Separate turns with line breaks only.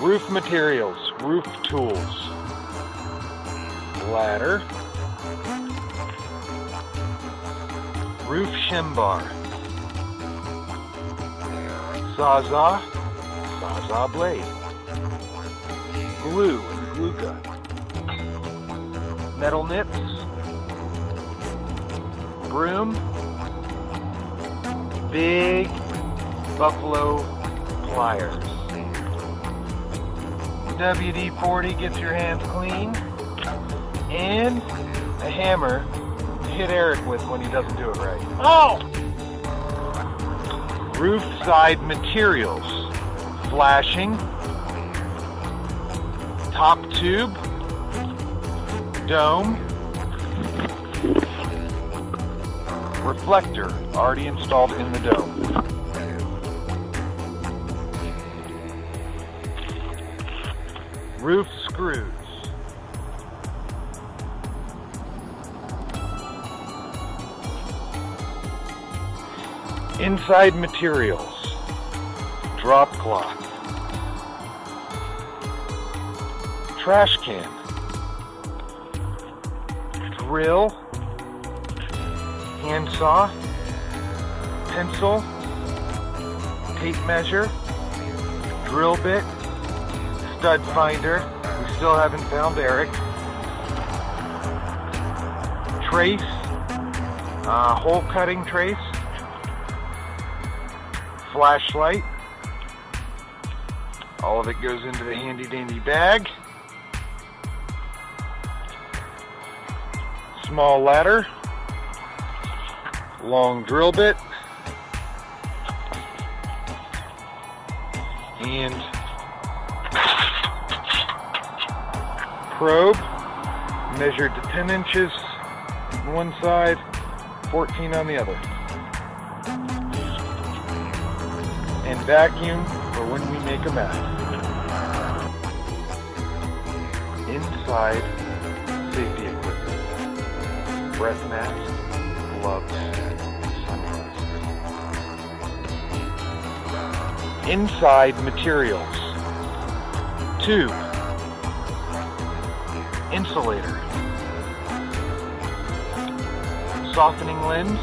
Roof materials, roof tools, ladder, roof shim bar, sawzall, sawzall blade, glue and glue gun, metal nips, broom, big buffalo pliers. WD-40 gets your hands clean, and a hammer to hit Eric with when he doesn't do it right.
Oh!
Roof side materials, flashing, top tube, dome, reflector already installed in the dome. Roof screws. Inside materials. Drop cloth. Trash can. Drill. Handsaw. Pencil. Tape measure. Drill bit. Stud finder. We still haven't found Eric. Trace. Uh, hole cutting trace flashlight. All of it goes into the handy dandy bag. Small ladder. Long drill bit. And probe measured to 10 inches on one side, 14 on the other. and vacuum for when we make a mess. Inside safety equipment, breath mask, gloves, sunglasses. Inside materials, tube, insulator, softening lens,